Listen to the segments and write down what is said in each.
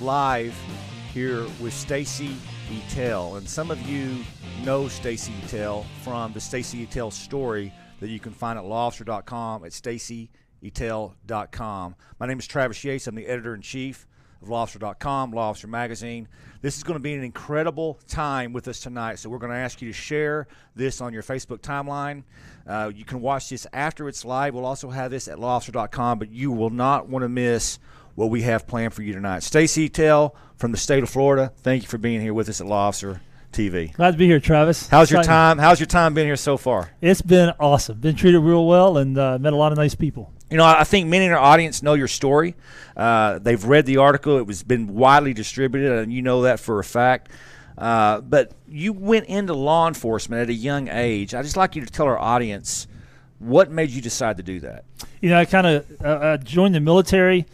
live here with Stacy Ettel, and some of you know Stacy Ettel from the Stacy Ettel story that you can find at lawofficer.com at stacyettel.com. My name is Travis Yates. I'm the editor in chief of lawofficer.com, Law Officer Magazine. This is going to be an incredible time with us tonight, so we're going to ask you to share this on your Facebook timeline. Uh, you can watch this after it's live. We'll also have this at lawofficer.com, but you will not want to miss what we have planned for you tonight. Stacy Ettel from the state of Florida, thank you for being here with us at Law Officer TV. Glad to be here, Travis. How's your time? How's your time been here so far? It's been awesome. Been treated real well and uh, met a lot of nice people. You know, I think many in our audience know your story. Uh, they've read the article. It was been widely distributed, and you know that for a fact. Uh, but you went into law enforcement at a young age. I just like you to tell our audience what made you decide to do that. You know, I kind of uh, joined the military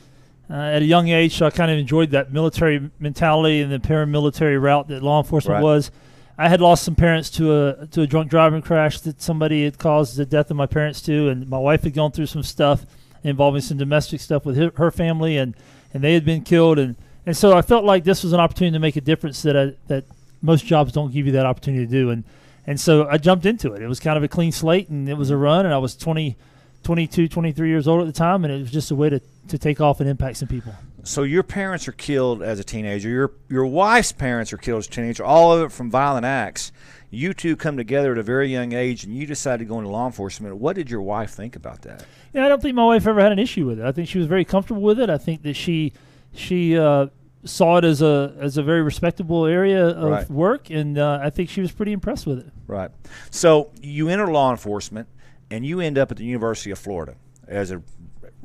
uh, at a young age, so I kind of enjoyed that military mentality and the paramilitary route that law enforcement Right. was. I had lost some parents to a to a drunk driving crash that somebody had caused the death of my parents to, and my wife had gone through some stuff involving some domestic stuff with her, her family, and and they had been killed, and and so I felt like this was an opportunity to make a difference that I, that most jobs don't give you that opportunity to do, and and so I jumped into it. It was kind of a clean slate, and it was a run, and I was 20, 22, 23 years old at the time, and it was just a way to, to take off and impact some people. So your parents are killed as a teenager. Your your wife's parents are killed as a teenager. All of it from violent acts. You two come together at a very young age, and you decide to go into law enforcement. What did your wife think about that? Yeah, I don't think my wife ever had an issue with it. I think she was very comfortable with it. I think that she she uh, saw it as a as a very respectable area of Right. work, and uh, I think she was pretty impressed with it. Right. So you enter law enforcement, and you end up at the University of Florida as a,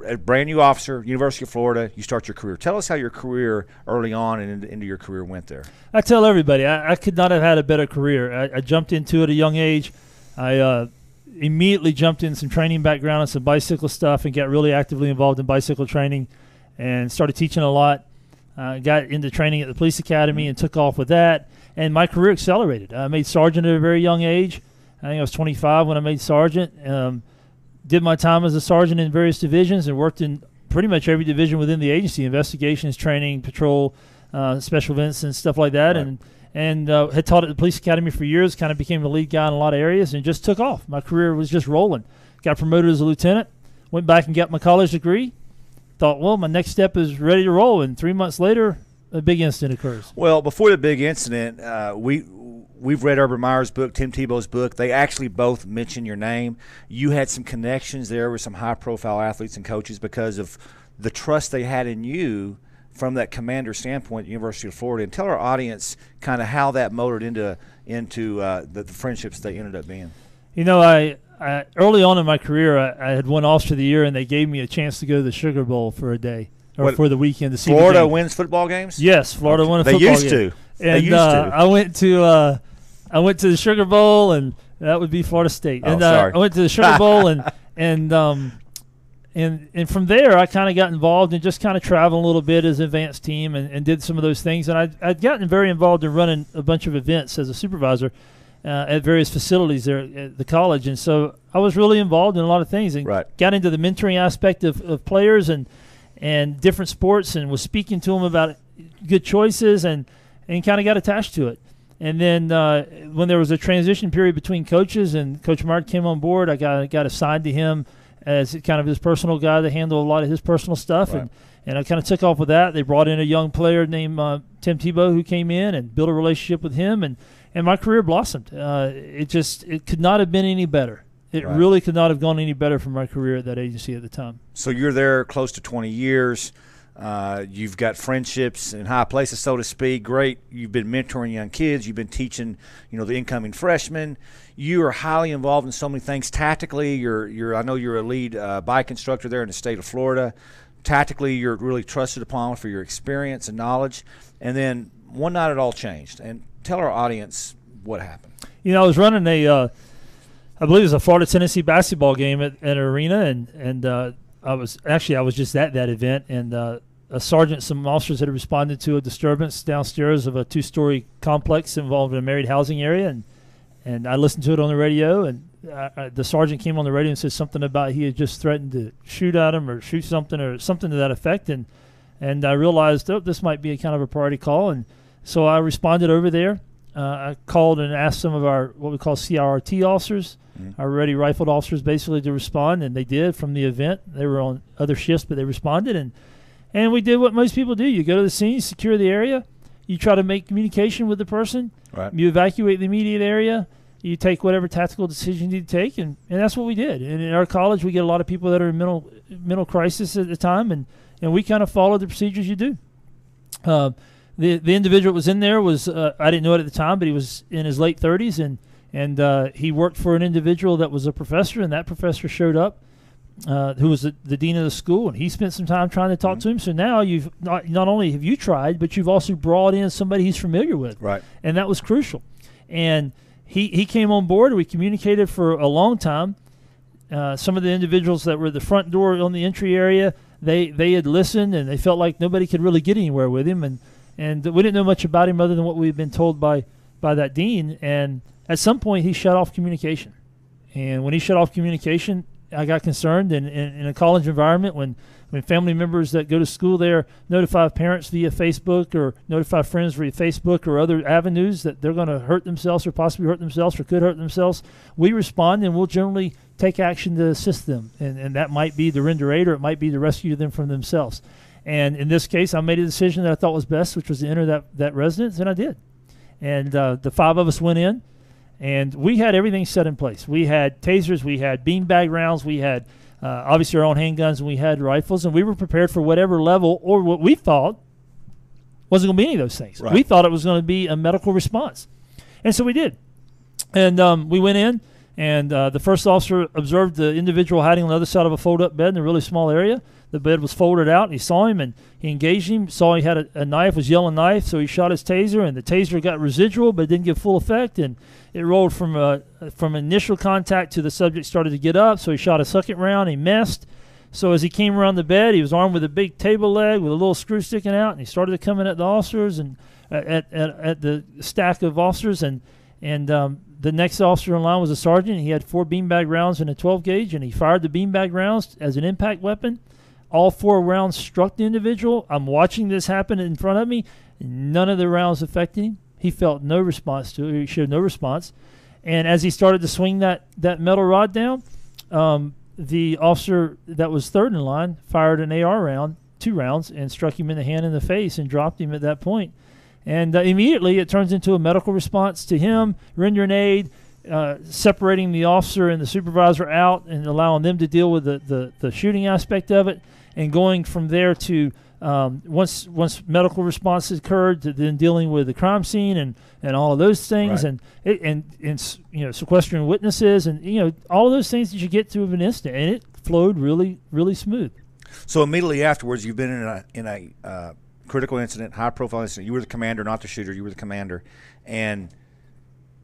a brand new officer. University of Florida. You start your career. Tell us how your career early on and into, your career went there. I tell everybody, I, I could not have had a better career. I, I jumped into it at a young age. I uh, immediately jumped in some training background and some bicycle stuff and got really actively involved in bicycle training and started teaching a lot. Uh, got into training at the police academy and took off with that. And my career accelerated. I made sergeant at a very young age. I think I was 25 when I made sergeant. Um, did my time as a sergeant in various divisions and worked in pretty much every division within the agency investigations, training, patrol, uh, special events, and stuff like that. Right. And and uh, had taught at the police academy for years. Kind of became the lead guy in a lot of areas, and just took off. My career was just rolling. Got promoted as a lieutenant. Went back and got my college degree. Thought, well, my next step is ready to roll. And three months later, a big incident occurs. Well, before the big incident, uh, we we've read Urban Meyer's book, Tim Tebow's book. They actually both mention your name. You had some connections there with some high-profile athletes and coaches because of the trust they had in you from that commander standpoint at the University of Florida. And tell our audience kind of how that motored into into uh, the, the friendships they ended up being. You know, I, I early on in my career, I, I had won Officer of the Year, and they gave me a chance to go to the Sugar Bowl for a day or What- for the weekend to see the Florida wins football games. Yes, Florida won a They football used game. to. They used uh, to. I went to uh, I went to the Sugar Bowl, and that would be Florida State. Oh, and uh, sorry. I went to the Sugar Bowl, and and um, and and from there, I kind of got involved in just kind of traveling a little bit as an advanced team, and, and did some of those things. And I I'd gotten very involved in running a bunch of events as a supervisor. Uh, at various facilities there at the college, and so I was really involved in a lot of things, and Right. got into the mentoring aspect of, of players and and different sports, and was speaking to them about good choices, and and kind of got attached to it. And then uh, when there was a transition period between coaches and Coach Mark came on board, I got got assigned to him as kind of his personal guy to handle a lot of his personal stuff, Right. and and I kind of took off with that. They brought in a young player named uh, Tim Tebow who came in and built a relationship with him, and and my career blossomed. Uh, it just it could not have been any better. It Right. really could not have gone any better for my career at that agency at the time. So you're there close to 20 years. Uh, you've got friendships in high places, so to speak. Great. You've been mentoring young kids. You've been teaching, you know, the incoming freshmen. You are highly involved in so many things. Tactically, you're, you're. I know you're a lead uh, bike instructor there in the state of Florida. Tactically, you're really trusted upon for your experience and knowledge. And then one night it all changed. And tell our audience what happened. You know, I was running a, uh, I believe it was a Florida Tennessee basketball game at, at an arena, and and uh, I was actually I was just at that event, and uh, a sergeant, some officers had responded to a disturbance downstairs of a two-story complex involved in a married housing area, and and I listened to it on the radio, and uh, uh, the sergeant came on the radio and said something about he had just threatened to shoot at him or shoot something or something to that effect, and and I realized oh this might be a kind of a priority call, and so I responded over there. Uh, I called and asked some of our what we call CRRT officers, Mhm. our ready rifled officers, basically to respond, and they did from the event. They were on other shifts, but they responded, and and we did what most people do: you go to the scene, secure the area, you try to make communication with the person, Right. you evacuate the immediate area, you take whatever tactical decision you need to take, and, and that's what we did. And in our college, we get a lot of people that are in mental mental crisis at the time, and, and we kind of follow the procedures you do. Uh, the the individual that was in there was uh, I didn't know it at the time, but he was in his late 30s, and and uh, he worked for an individual that was a professor, and that professor showed up. Uh, who was the, the dean of the school, and he spent some time trying to talk Mhm. to him. So now you've not not only have you tried, but you've also brought in somebody he's familiar with Right. and that was crucial. And he he came on board. We communicated for a long time. Uh, some of the individuals that were at the front door on the entry area, they they had listened and they felt like nobody could really get anywhere with him, and and we didn't know much about him other than what we had been told by by that dean. And at some point, he shut off communication. And when he shut off communication, I got concerned. And in, in a college environment, when when family members that go to school there notify parents via Facebook or notify friends via Facebook or other avenues that they're going to hurt themselves or possibly hurt themselves or could hurt themselves, we respond and we'll generally take action to assist them. And, and that might be the render aid or it might be to rescue them from themselves. And in this case, I made a decision that I thought was best, which was to enter that, that residence, and I did. And uh, the five of us went in, and we had everything set in place. We had tasers, we had beanbag rounds, we had uh, obviously our own handguns, and we had rifles, and we were prepared for whatever level or what we thought wasn't going to be any of those things. Right. We thought it was going to be a medical response, and so we did. And um, we went in, and uh, the first officer observed the individual hiding on the other side of a fold-up bed in a really small area. The bed was folded out. And he saw him, and he engaged him. Saw he had a, a knife, was yelling knife, so he shot his taser, and the taser got residual, but didn't give full effect, and it rolled from uh, from initial contact to the subject started to get up. So he shot a second round. He missed. So as he came around the bed, he was armed with a big table leg with a little screw sticking out, and he started in at the officers and at, at, at the stack of officers, and and um, the next officer in line was a sergeant. He had four beanbag rounds and a 12 gauge, and he fired the beanbag rounds as an impact weapon. All four rounds struck the individual. I'm watching this happen in front of me. None of the rounds affected him. He felt no response to it. He showed no response. And as he started to swing that, that metal rod down, um, the officer that was third in line fired an AR round, two rounds, and struck him in the hand and the face and dropped him at that point. And uh, immediately it turns into a medical response to him, rendering aid, uh, separating the officer and the supervisor out and allowing them to deal with the, the, the shooting aspect of it, and going from there to um, once once medical response occurred to then dealing with the crime scene and, and all of those things Right. and it, and and you know sequestering witnesses and you know all of those things that you get through of an instant and it flowed really really smooth. So immediately afterwards, you've been in a in a uh, critical incident, high profile incident. You were the commander, not the shooter. You were the commander, and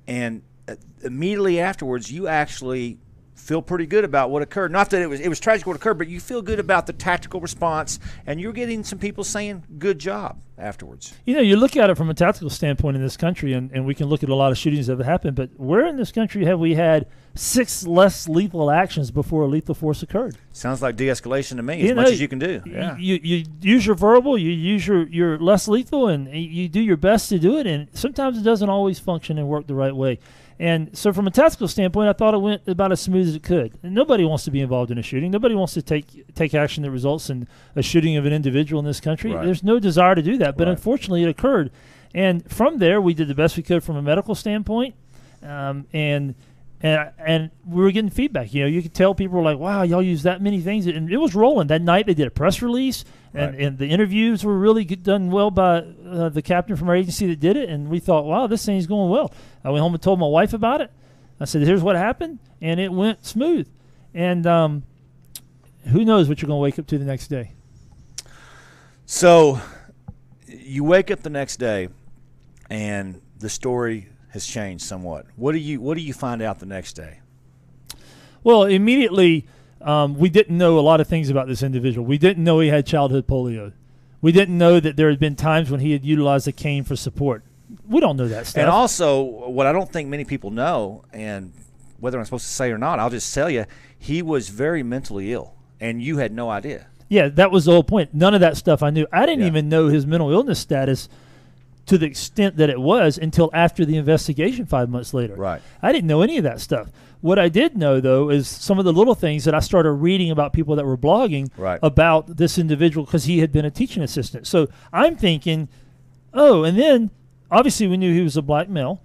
and uh, immediately afterwards, you actually feel pretty good about what occurred. Not that it was it was tragic what occurred, but you feel good about the tactical response, and you're getting some people saying "good job" afterwards. You know, you look at it from a tactical standpoint in this country, and, and we can look at a lot of shootings that have happened, but where in this country have we had six less lethal actions before a lethal force occurred? Sounds like de-escalation to me, as You much as you can do. Yeah. You, you use your verbal, you use your, your less lethal, and you do your best to do it. And sometimes it doesn't always function and work the right way. And so, from a tactical standpoint, I thought it went about as smooth as it could. And nobody wants to be involved in a shooting. Nobody wants to take take action that results in a shooting of an individual in this country. Right. There's no desire to do that, but Right. unfortunately, it occurred. And from there, we did the best we could from a medical standpoint. Um, and and and we were getting feedback. You know, you could tell people were like, "Wow, y'all use that many things," and it was rolling that night. They did a press release, and, Right. and the interviews were really good, done well by uh, the captain from our agency that did it. And we thought, "Wow, this thing's going well." I went home and told my wife about it. I said, "Here's what happened," and it went smooth. And um, who knows what you're going to wake up to the next day? So you wake up the next day, and the story has changed somewhat. What do you What do you find out the next day? Well, immediately, um, we didn't know a lot of things about this individual. We didn't know he had childhood polio. We didn't know that there had been times when he had utilized a cane for support. We don't know that stuff. And also, what I don't think many people know, and whether I'm supposed to say or not, I'll just tell you, he was very mentally ill, and you had no idea. Yeah, that was the whole point. None of that stuff I knew. I didn't Yeah. even know his mental illness status to the extent that it was until after the investigation five months later. Right. I didn't know any of that stuff. What I did know, though, is some of the little things that I started reading about people that were blogging Right. about this individual because he had been a teaching assistant. So I'm thinking, oh, and then obviously we knew he was a black male,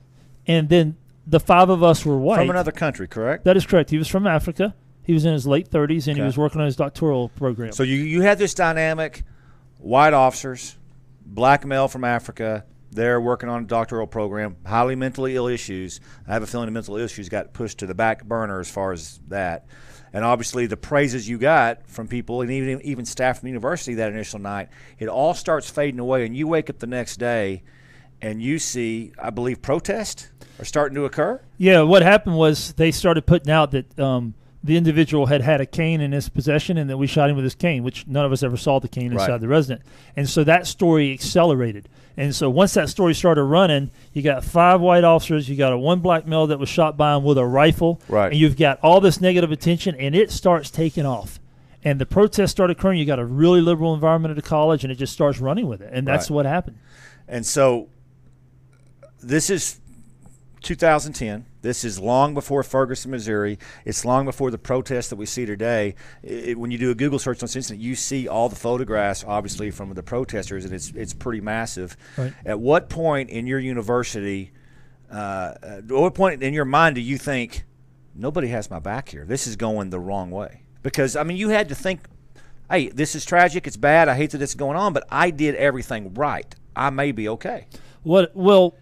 and then the five of us were white. From another country, correct? that is correct. He was from Africa. He was in his late 30s, and he was working on his doctoral program. So you you had this dynamic, white officers, black male from Africa. They're working on a doctoral program, highly mentally ill issues. I have a feeling the mental issues got pushed to the back burner as far as that. And obviously, the praises you got from people and even even staff from the university that initial night, it all starts fading away. And you wake up the next day, and you see, I believe, protest are starting to occur. Yeah, what happened was they started putting out that um, the individual had had a cane in his possession and that we shot him with his cane, which none of us ever saw the cane Right. inside the resident. And so that story accelerated. And so once that story started running, you got five white officers, you got a one black male that was shot by him with a rifle, Right. and you've got all this negative attention, and it starts taking off. And the protests start occurring. You got a really liberal environment at the college, and it just starts running with it. And that's Right. what happened. And so this is 2010. This is long before Ferguson, Missouri. It's long before the protests that we see today. It, when you do a Google search on this incident, you see all the photographs, obviously, from the protesters, and it's it's pretty massive. Right. At what point in your university, uh, at what point in your mind do you think nobody has my back here? This is going the wrong way. Because I mean, you had to think, hey, this is tragic. It's bad. I hate that it's going on, but I did everything right. I may be okay. What well,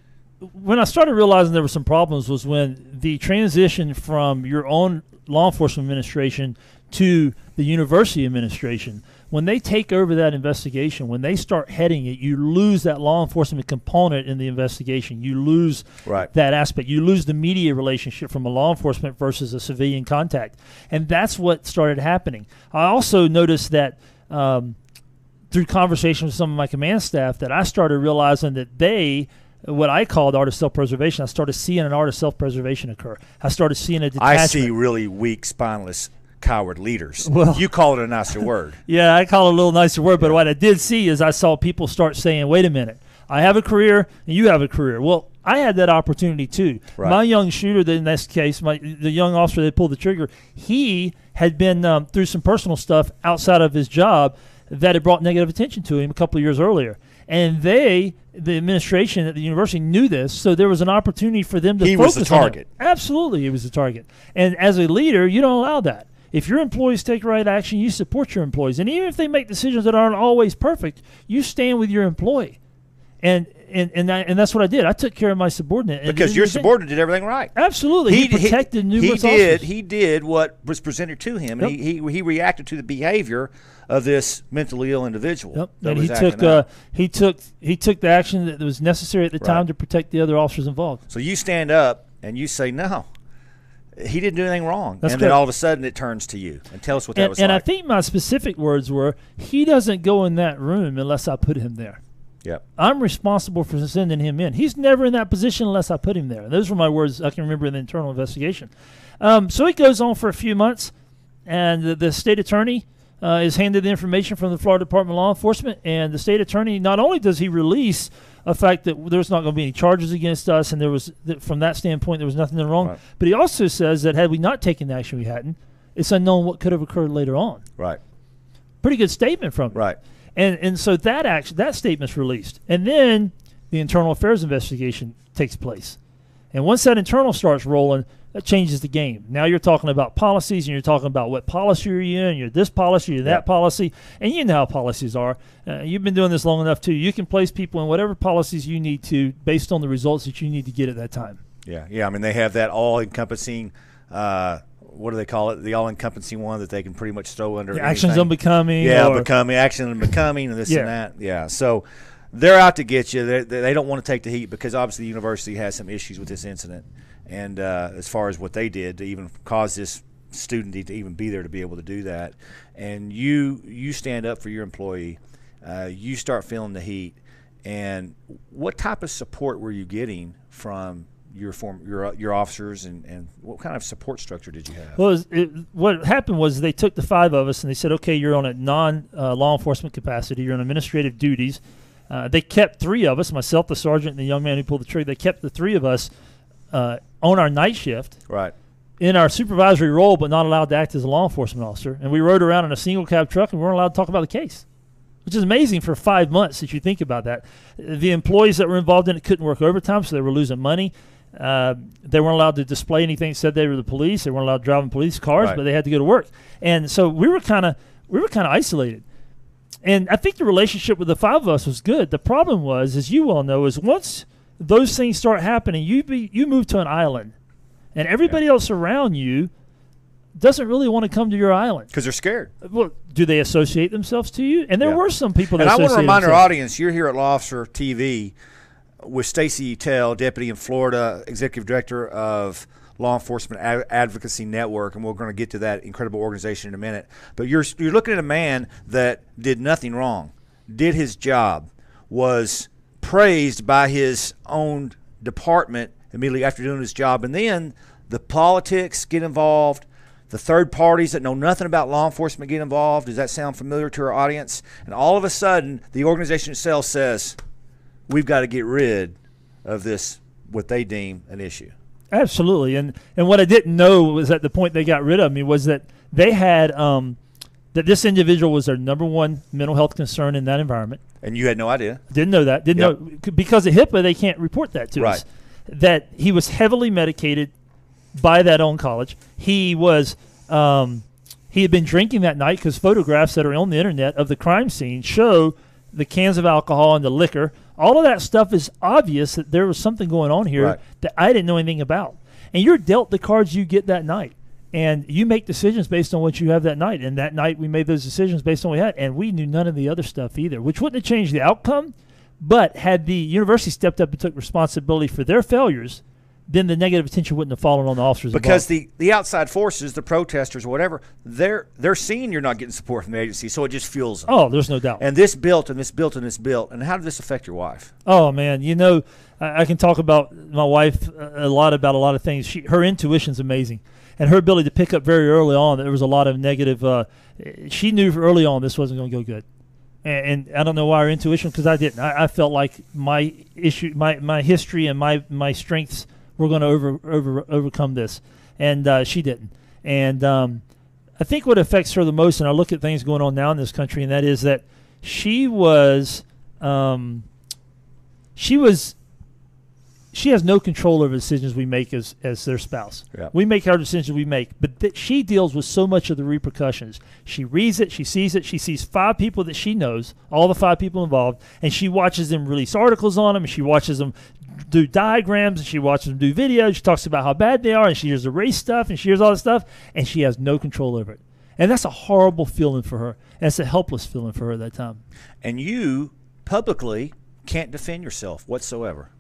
when I started realizing there were some problems was when the transition from your own law enforcement administration to the university administration. When they take over that investigation, when they start heading it, you lose that law enforcement component in the investigation. You lose Right. that aspect. You lose the media relationship from a law enforcement versus a civilian contact, and that's what started happening. I also noticed that. Um, through conversation with some of my command staff that I started realizing that they, what I called art of self-preservation, I started seeing an art of self-preservation occur. I started seeing a detachment. I see really weak, spineless, coward leaders. Well- you call it a nicer word. Yeah, I call it a little nicer word, but what I did see is I saw people start saying, "Wait a minute, I have a career and you have a career." Well, I had that opportunity too. Right. My young shooter, in this case, my the young officer that pulled the trigger, he had been um, through some personal stuff outside of his job that had brought negative attention to him a couple of years earlier. And they, the administration at the university, knew this, so there was an opportunity for them to. He was the focus on him. target. Absolutely, he was the target. And as a leader, you don't allow that. If your employees take right action, you support your employees. And even if they make decisions that aren't always perfect, you stand with your employee. And and and, that, and that's what I did. I took care of my subordinate. And Because your subordinate did everything right. Absolutely. He, protected he, numerous he did. officers. He did what was presented to him, and Yep. he, he he reacted to the behavior of this mentally ill individual. Yep. that And he took uh, he took he took the action that was necessary at the Right. time to protect the other officers involved. So you stand up and you say, "No, he didn't do anything wrong," That's and then all of a sudden it turns to you. And tell us what that And, was and I think my specific words were, "He doesn't go in that room unless I put him there." Yep. I'm responsible for sending him in. He's never in that position unless I put him there. Those were my words I can remember in the internal investigation. Um, so it goes on for a few months, and the, the state attorney uh, is handed the information from the Florida Department of Law Enforcement, and the state attorney not only does he release a fact that there's not going to be any charges against us, and there was that from that standpoint there was nothing wrong, Right. but he also says that had we not taken the action we hadn't, it's unknown what could have occurred later on. Right. Pretty good statement from him. Right. And and so that action that statement's released, and then the internal affairs investigation takes place. And once that internal starts rolling, that changes the game. Now you're talking about policies, and you're talking about what policy are you in. You're this policy, you're that Yeah. policy, and you know how policies are. Uh, you've been doing this long enough too. You can place people in whatever policies you need to, based on the results that you need to get at that time. Yeah. Yeah. I mean, they have that all-encompassing. Uh, what do they call it? The all-encompassing one that they can pretty much throw under The actions anything. unbecoming. Yeah, or- becoming action and becoming and this Yeah. and that. Yeah. So they're out to get you. They're, they don't want to take the heat because obviously the university has some issues with this incident, and uh, as far as what they did to even cause this student to even be there to be able to do that, and you you stand up for your employee, uh, you start feeling the heat, and what type of support were you getting from your form your your officers and, and what kind of support structure did you have? Well, it was, it, what happened was they took the five of us and they said, okay, you're on a non uh, law enforcement capacity, you're on administrative duties. Uh, they kept three of us, myself, the sergeant, and the young man who pulled the trigger. They kept the three of us uh, on our night shift right. in our supervisory role, but not allowed to act as a law enforcement officer. And we rode around in a single cab truck and we weren't allowed to talk about the case, which is amazing for five months if you think about that. The employees that were involved in it couldn't work overtime, so they were losing money. Uh, they weren't allowed to display anything that said they were the police. They weren't allowed to drive in police cars, Right. but they had to go to work. And so we were kind of we were kind of isolated. And I think the relationship with the five of us was good. The problem was, as you all know, is once those things start happening, you be you move to an island, and everybody else around you doesn't really want to come to your island. Because they're scared. Well, do they associate themselves to you? And there Yeah. were some people that And I want to remind our audience, you're here at Law Officer TV with Stacy Ettel, Deputy in Florida, Executive Director of Law Enforcement Ad- Advocacy Network, and we're going to get to that incredible organization in a minute. But you're you're looking at a man that did nothing wrong, did his job, was praised by his own department immediately after doing his job, and then the politics get involved. The third parties that know nothing about law enforcement get involved. Does that sound familiar to our audience? And all of a sudden, the organization itself says, we've got to get rid of this, what they deem an issue. Absolutely, and and what I didn't know was at the point they got rid of me was that they had um, that this individual was their number one mental health concern in that environment. And you had no idea. Didn't know that. Didn't Yep. know because of HIPAA they can't report that to us. That he was heavily medicated by that own college. He was um, he had been drinking that night because photographs that are on the internet of the crime scene show the cans of alcohol and the liquor. All of that stuff is obvious that there was something going on here Right. that I didn't know anything about. And you're dealt the cards you get that night. And you make decisions based on what you have that night. And that night we made those decisions based on what we had. And we knew none of the other stuff either, which wouldn't have changed the outcome. But had the university stepped up and took responsibility for their failures, then the negative attention wouldn't have fallen on the officers Because involved. the, the outside forces, the protesters, whatever, they're they're seeing you're not getting support from the agency, so it just fuels them. oh, there's no doubt. And this built and this built and this built. And how did this affect your wife? Oh man, you know, I, I can talk about my wife a a lot about a lot of things. She, her intuition's amazing, and her ability to pick up very early on that there was a lot of negative. Uh, she knew early on this wasn't going to go good, and, and I don't know why her intuition because I didn't. I, I felt like my issue, my my history, and my my strengths were going to over over overcome this, and uh, she didn't. And um, I think what affects her the most, and I look at things going on now in this country, and that is that she was. Um, she was she has no control over the decisions we make as as their spouse. Yeah. We make our decisions we make, but th- she deals with so much of the repercussions. She reads it, she sees it, she sees five people that she knows, all the five people involved, and she watches them release articles on them, and she watches them do diagrams, and she watches them do videos. She talks about how bad they are, and she hears the race stuff, and she hears all this stuff, and she has no control over it. And that's a horrible feeling for her. And it's a helpless feeling for her at that time. And you publicly can't defend yourself whatsoever.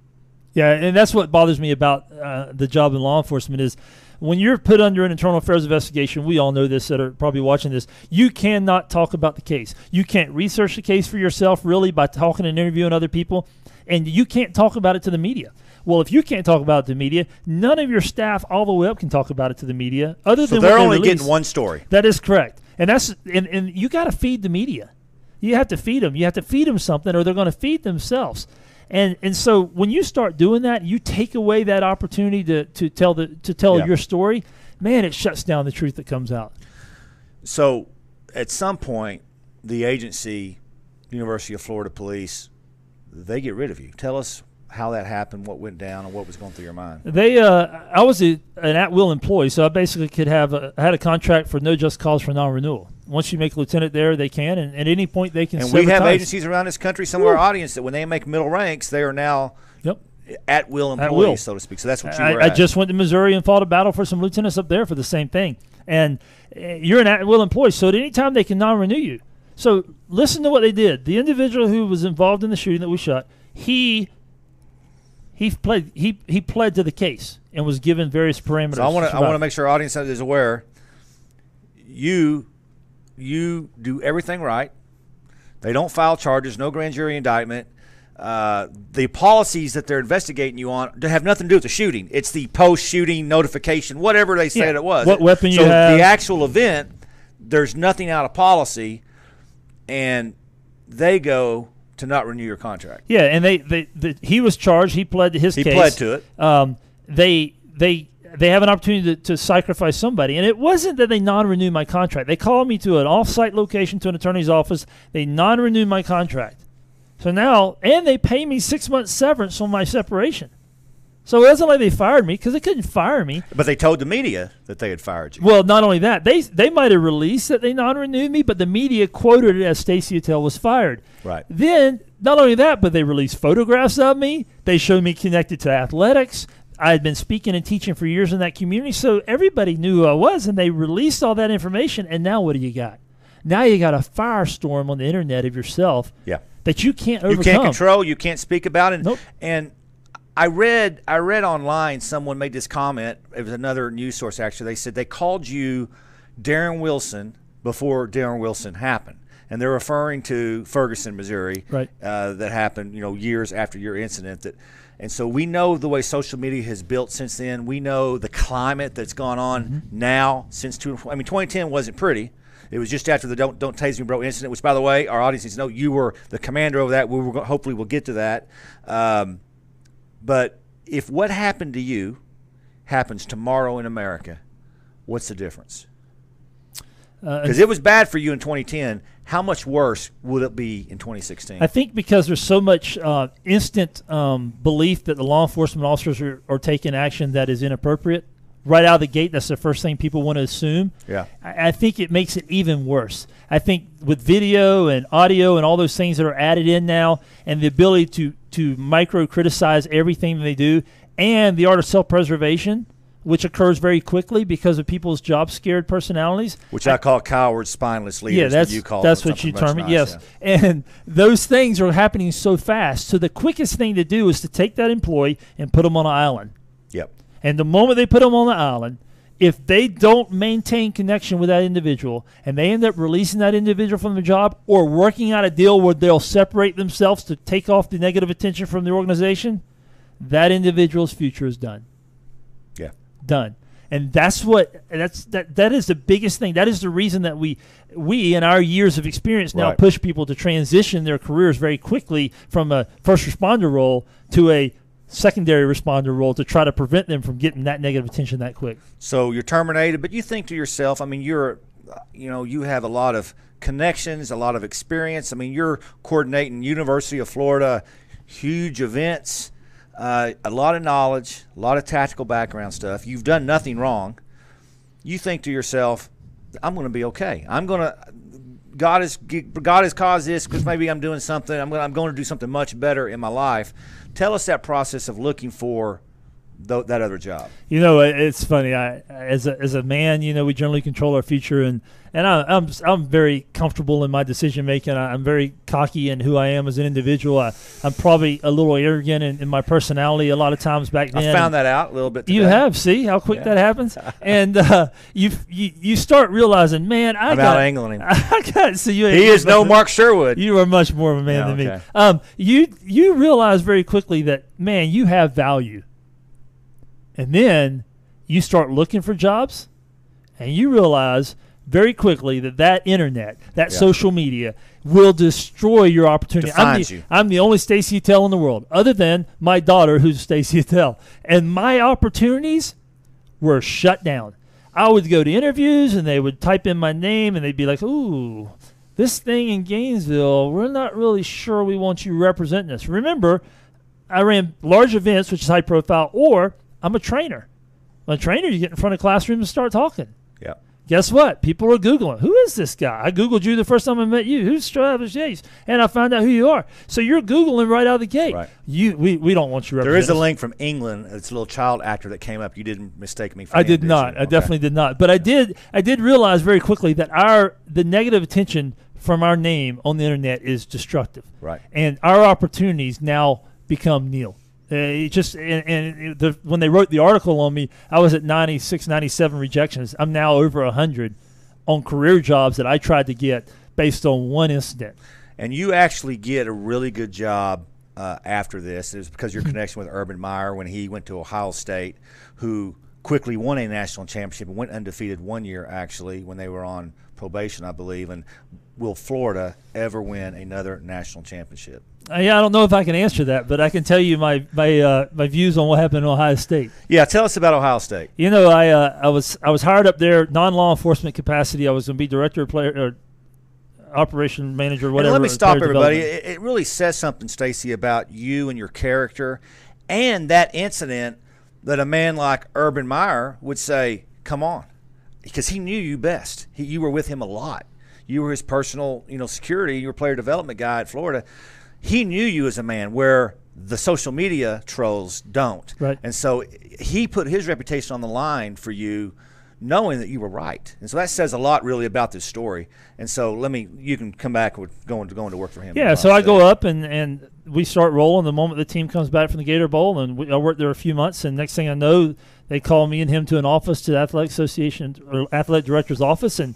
Yeah, and that's what bothers me about uh, the job in law enforcement is when you're put under an internal affairs investigation. We all know this that are probably watching this. You cannot talk about the case. You can't research the case for yourself really by talking and interviewing other people, and you can't talk about it to the media. Well, if you can't talk about it to the media, none of your staff all the way up can talk about it to the media, other So than they're what they only getting one story. That is correct, and that's and, and you got to feed the media. You have to feed them. You have to feed them something, or they're going to feed themselves. And and so when you start doing that, you take away that opportunity to, to tell the to tell Yeah. your story. Man, it shuts down the truth that comes out. So at some point, the agency, University of Florida Police, they get rid of you. Tell us how that happened, what went down, and what was going through your mind. They, uh, I was a, an at-will employee, so I basically could have a, I had a contract for no just cause for non-renewal. Once you make lieutenant there, they can, and at any point they can. And we have ties. agencies around this country, some of our audience, that when they make middle ranks, they are now Yep. at will employees, will. so to speak. So that's what you I, were I at. just went to Missouri and fought a battle for some lieutenants up there for the same thing. And uh, you're an at-will employee, so at any time they can non-renew you. So listen to what they did. The individual who was involved in the shooting that we shot, he he pled he he pled to the case and was given various parameters. So I want to I want to make sure our audience is aware. You you do everything right. They don't file charges, no grand jury indictment. uh, the policies that they're investigating you on have nothing to do with the shooting. It's the post-shooting notification, whatever they said Yeah. it was. What weapon you so have. the actual event, there's nothing out of policy, and they go to not renew your contract. Yeah, and they, they, the, he was charged. He pled to his He case. pled to it. Um, they they they have an opportunity to, to sacrifice somebody, and it wasn't that they non-renew my contract. They called me to an off-site location to an attorney's office. They non-renewed my contract. So now, and they pay me six months severance on my separation. So it wasn't like they fired me because they couldn't fire me. But they told the media that they had fired you. Well, not only that, they they might have released that they non-renewed me, but the media quoted it as Stacy Ettel was fired. Right. Then, not only that, but they released photographs of me. They showed me connected to athletics. I had been speaking and teaching for years in that community, so everybody knew who I was, and they released all that information. And now, what do you got? Now you got a firestorm on the internet of yourself Yeah. that you can't You can't control. You can't speak about it. Nope. And I read, I read online. Someone made this comment. It was another news source. Actually, they said they called you Darren Wilson before Darren Wilson happened, and they're referring to Ferguson, Missouri, Right. Uh, that happened, you know, years after your incident. That, and so we know the way social media has built since then. We know the climate that's gone on Mm-hmm. now since two. I mean, 2010 wasn't pretty. It was just after the "Don't Don't Tase Me, Bro" incident, which, by the way, our audience needs to know you were the commander over that. We were hopefully we'll get to that. Um, but if what happened to you happens tomorrow in America, what's the difference? Uh, Because it was bad for you in 2010. How much worse would it be in 2016? I think because there's so much uh, instant um, belief that the law enforcement officers are, are taking action that is inappropriate right out of the gate. That's the first thing people want to assume. Yeah. I, I think it makes it even worse. I think with video and audio and all those things that are added in now, and the ability to to micro criticize everything they do, and the art of self preservation. Which occurs very quickly because of people's job scared personalities. which I call coward, spineless leaders. Yeah, that's you call that's what you term it. Yes, nicer. and those things are happening so fast. So the quickest thing to do is to take that employee and put them on an island. And the moment they put them on the island, if they don't maintain connection with that individual and they end up releasing that individual from the job or working out a deal where they'll separate themselves to take off the negative attention from the organization, that individual's future is done. Yeah. Done. And that's what that's that that is the biggest thing. That is the reason that we we in our years of experience now Right. push people to transition their careers very quickly from a first responder role to a secondary responder role to try to prevent them from getting that negative attention that quick. So you're terminated, but you think to yourself, I mean, you're, you know, you have a lot of connections, a lot of experience. I mean, you're coordinating University of Florida, huge events, uh, a lot of knowledge, a lot of tactical background stuff. You've done nothing wrong. You think to yourself, I'm going to be okay. I'm going to. God has God has caused this because maybe I'm doing something. I'm going, I'm going to do something much better in my life. Tell us that process of looking for th- that other job. You know, it's funny. I as a as a man, you know, we generally control our future, and and I, I'm I'm very comfortable in my decision making. I, I'm very cocky in who I am as an individual. I, I'm probably a little arrogant in, in my personality a lot of times back then. I found that out a little bit. You have see how quick Yeah. that happens, and uh, you you you start realizing, man, I I'm got out angling him. I got so you He is no Mark Sherwood. you are much more of a man Yeah, than me. Um, you you realize very quickly that man, you have value, and then you start looking for jobs, and you realize very quickly that that internet, that Yeah. social media, will destroy your opportunity. I'm the, you. I'm the only Stacy Ettel in the world, other than my daughter, who's Stacey Ettel, and my opportunities were shut down. I would go to interviews and they would type in my name and they'd be like, "Ooh, this thing in Gainesville, we're not really sure we want you representing us." Remember, I ran large events, which is high profile, or I'm a trainer. I'm a trainer, you get in front of classrooms and start talking. Yeah. Guess what? People are Googling. Who is this guy? I Googled you the first time I met you. Who's Travis Yates? And I found out who you are. So you're Googling right out of the gate. Right. You, we, we don't want you There is a link from England. It's a little child actor that came up. You didn't mistake me for I him, did you? not. I Okay. definitely did not. But I did. I did realize very quickly that our the negative attention from our name on the internet is destructive, Right. and our opportunities now become nil. Uh, it just and, and the, when they wrote the article on me, I was at 96, 97 rejections. I'm now over hundred on career jobs that I tried to get based on one incident. And you actually get a really good job uh, after this. It was because your connection with Urban Meyer when he went to Ohio State, who quickly won a national championship and went undefeated one year actually when they were on probation, I believe. And will Florida ever win another national championship? Uh, yeah, I don't know if I can answer that, but I can tell you my my uh, my views on what happened in Ohio State. Yeah, tell us about Ohio State. You know, I uh, I was I was hired up there non law enforcement capacity. I was going to be director of player or operation manager, whatever. And let me stop everybody. It, it really says something, Stacy, about you and your character, and that incident that a man like Urban Meyer would say, "Come on," because he knew you best. He, you were with him a lot. You were his personal, you know, security. You were player development guy at Florida. He knew you as a man where the social media trolls don't. Right. And so he put his reputation on the line for you, knowing that you were right. And so that says a lot, really, about this story. And so let me, you can come back with going to going to work for him. Yeah, so I go up and, and we start rolling the moment the team comes back from the Gator Bowl, and we, I worked there a few months, and next thing I know, they call me and him to an office to the athletic association or athletic director's office, and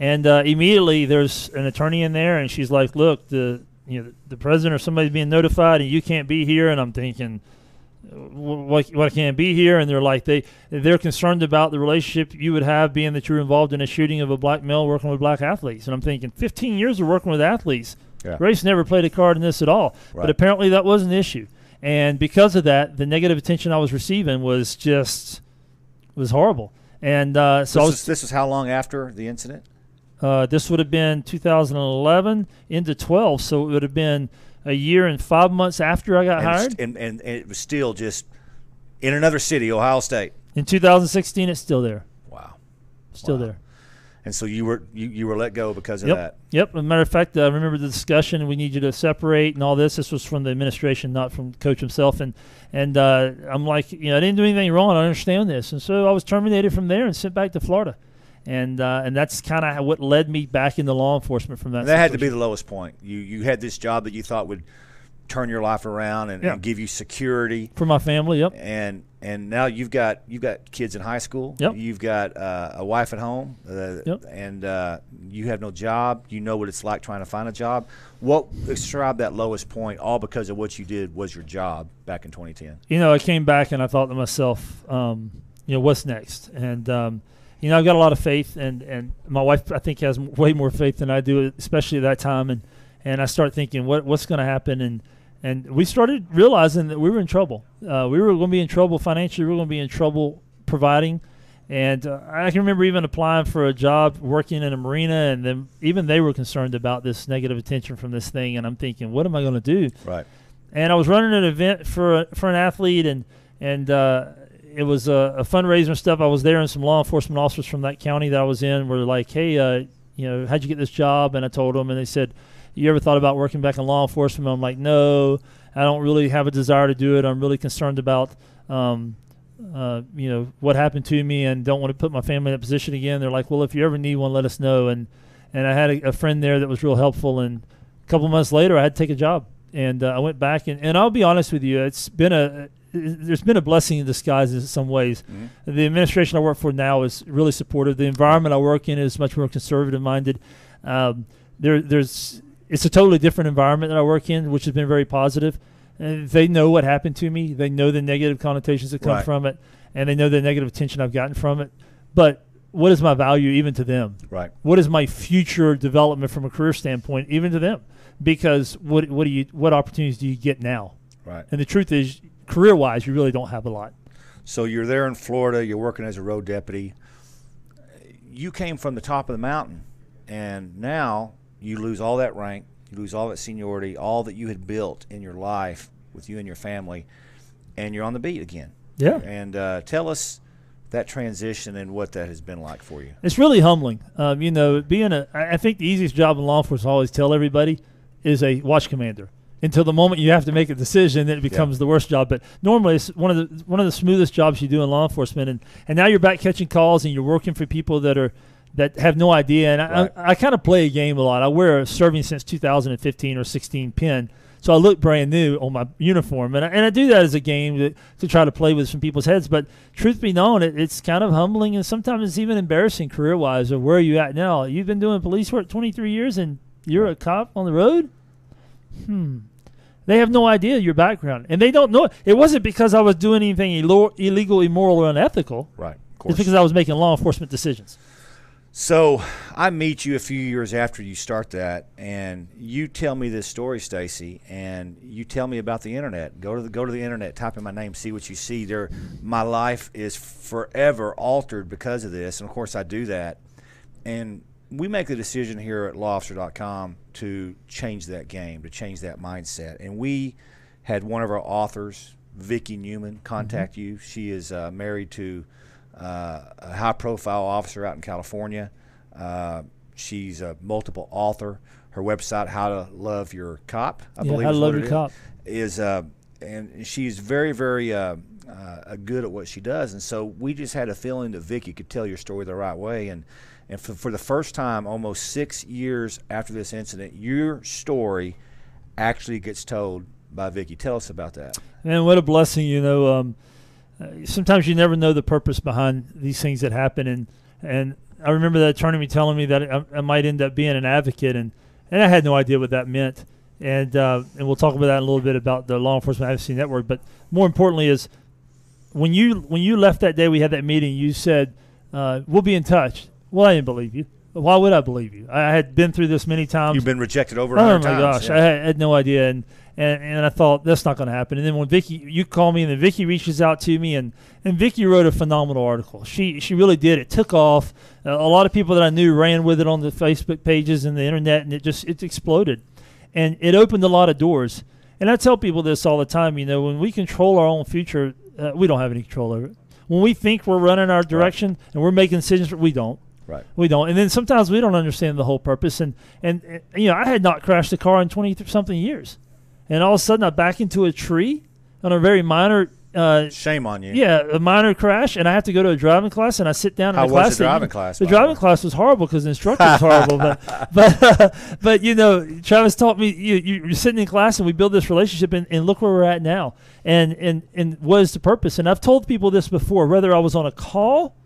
and uh, immediately there's an attorney in there, and she's like, "Look, the you know the president or somebody's being notified, and you can't be here," and I'm thinking. What, what can't be here? And they're like they they're concerned about the relationship you would have being that you're involved in a shooting of a black male working with black athletes. And I'm thinking, 15 years of working with athletes, Yeah. Grace never played a card in this at all. Right. But apparently that was an issue. And because of that, the negative attention I was receiving was just was horrible. And uh, so This was, is, this is how long after the incident? uh, this would have been 2011 into 12, so it would have been a year and five months after I got and, hired. and, and, and it was still just in another city, Ohio State. In 2016, it's still there, Wow. still Wow. there. And so you were you, you were let go because of Yep. that. Yep. As a matter of fact, I remember the discussion. We need you to separate and all this. This was from the administration, not from coach himself. And and uh, I'm like, you know, I didn't do anything wrong. I understand this. And so I was terminated from there and sent back to Florida. And uh, and that's kind of what led me back into law enforcement from that. And that had to be the lowest point. You you had this job that you thought would turn your life around and, Yeah. and give you security. for my family. Yep. And and now you've got you've got kids in high school. Yep. You've got uh, a wife at home. Uh, Yep. And uh, you have no job. You know what it's like trying to find a job. What describe that lowest point? All because of what you did was your job back in 2010. you know, I came back and I thought to myself, um, you know, what's next? And um, you know, I've got a lot of faith, and and my wife I think has way more faith than I do, especially at that time. And and I start thinking, what what's going to happen? And and we started realizing that we were in trouble. Uh, we were going to be in trouble financially. We were going to be in trouble providing. And uh, I can remember even applying for a job working in a marina, and then even they were concerned about this negative attention from this thing. And I'm thinking, what am I going to do? Right. and I was running an event for a, for an athlete, and and uh, it was a, a fundraiser and stuff. I was there, and some law enforcement officers from that county that I was in were like, "Hey, uh, you know, how'd you get this job?" And I told them, and they said, "You ever thought about working back in law enforcement?" I'm like, "No, I don't really have a desire to do it. I'm really concerned about." Um, uh, you know what happened to me, and don't want to put my family in that position again. They're like, "Well, if you ever need one, let us know." And and I had a, a friend there that was real helpful. And a couple months later, I had to take a job, and uh, I went back. And, and I'll be honest with you, it's been a there's been a blessing in disguise in some ways. Mhm. The administration I work for now is really supportive. The environment I work in is much more conservative minded. Um, there, there's it's a totally different environment that I work in, which has been very positive. And they know what happened to me. They know the negative connotations that come Right. from it, and they know the negative attention I've gotten from it. But what is my value even to them? Right. what is my future development from a career standpoint, even to them? Because what what do you what opportunities do you get now? Right. And the truth is, career wise, you really don't have a lot. So you're there in Florida. You're working as a road deputy. You came from the top of the mountain, and now you lose all that rank. You lose all that seniority, all that you had built in your life with you and your family, and you're on the beat again. Yeah, And uh, tell us that transition and what that has been like for you. it's really humbling. Um, you know, being a, I think the easiest job in law enforcement, I always tell everybody, is a watch commander. Until the moment you have to make a decision, then it becomes the worst job. But normally, it's one of the one of the smoothest jobs you do in law enforcement. And and now you're back catching calls, and you're working for people that are that have no idea. And Right. I, I, kind of play a game a lot. I wear a serving since 2015 or 16 pin, so I look brand new on my uniform, and I, and I do that as a game to, to try to play with some people's heads. But truth be known, it, it's kind of humbling, and sometimes it's even embarrassing career wise. Or where are you at now? You've been doing police work 23 years, and you're a cop on the road. Hmm. They have no idea your background, and they don't know it. It wasn't because I was doing anything illegal, immoral, or unethical. Right. Of It's because I was making law enforcement decisions. So I meet you a few years after you start that, and you tell me this story, Stacy, and you tell me about the internet. Go to the go to the internet, type in my name, see what you see. There, my life is forever altered because of this, and of course I do that. And we make the decision here at lawofficer.com to change that game, to change that mindset. And we had one of our authors, Vicki Newman, contact you. She is uh, married to uh, a high-profile officer out in California. Uh, she's a multiple author. Her website, How to Love Your Cop, I Yeah, believe, How to is Love Your it Cop. is. Uh, and she's very, very uh, uh, good at what she does. And so we just had a feeling that Vicki could tell your story the right way. And and for, for the first time, almost six years after this incident, your story actually gets told by Vicki. Tell us about that. Man, what a blessing! You know, um, uh, sometimes you never know the purpose behind these things that happen, and and I remember that attorney me telling me that I, I might end up being an advocate, and and I had no idea what that meant, and uh, and we'll talk about that in a little bit about the law enforcement advocacy network, but more importantly is when you when you left that day, we had that meeting. You said uh, we'll be in touch. Well, I didn't believe you. Why would I believe you? I had been through this many times. You've been rejected over Oh my times. gosh, yeah. I had, had no idea, and, and and I thought that's not going to happen. And then when Vicky, you call me, and then Vicky reaches out to me, and and Vicky wrote a phenomenal article. She she really did. It took off. Uh, a lot of people that I knew ran with it on the Facebook pages and the internet, and it just it exploded, and it opened a lot of doors. And I tell people this all the time. You know, when we control our own future, uh, we don't have any control over it. When we think we're running our direction and we're making decisions, we don't. Right. We don't. And then sometimes we don't understand the whole purpose. And, and, and you know, I had not crashed a car in 20 something years. And all of a sudden I back into a tree on a very minor, uh, Shame on you. yeah, a minor crash. And I have to go to a driving class and I sit down How in a was class. the driving class, The driving way? class was horrible because the instructor was horrible. But, but, but, you know, Travis taught me, you, you, you're sitting in class and we build this relationship and, and look where we're at now. And, and, and what is the purpose? And I've told people this before, whether I was on a call